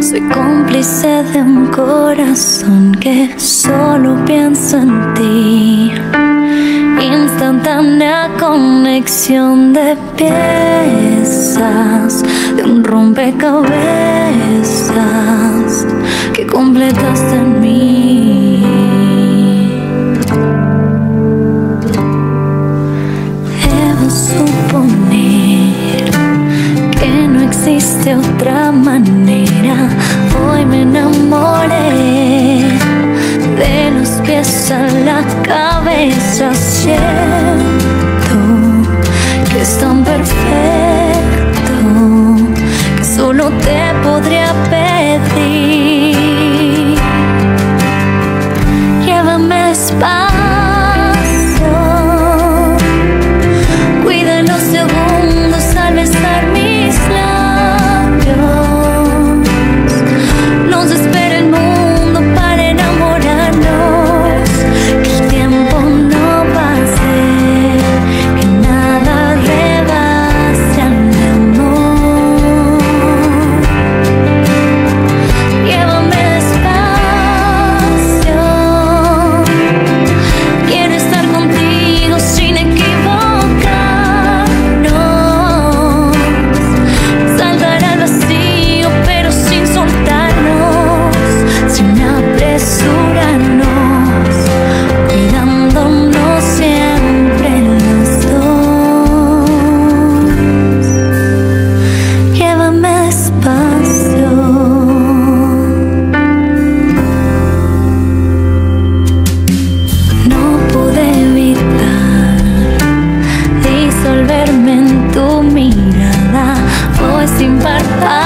Soy cómplice de un corazón que solo piensa en ti. Instantánea conexión de piezas de un rompecabezas de otra manera. Hoy me enamoré de los pies a la cabeza. Siento que es tan perfecto que solo te podría pedir. apartar.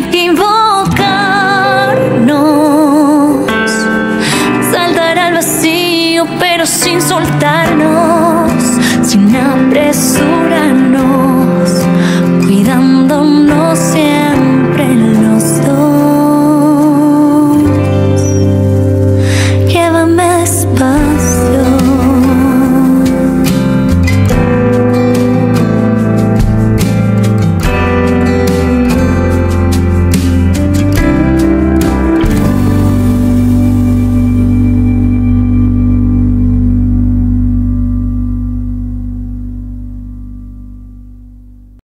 equivocarnos, saltar al vacío pero sin soltarnos, sin apresurar.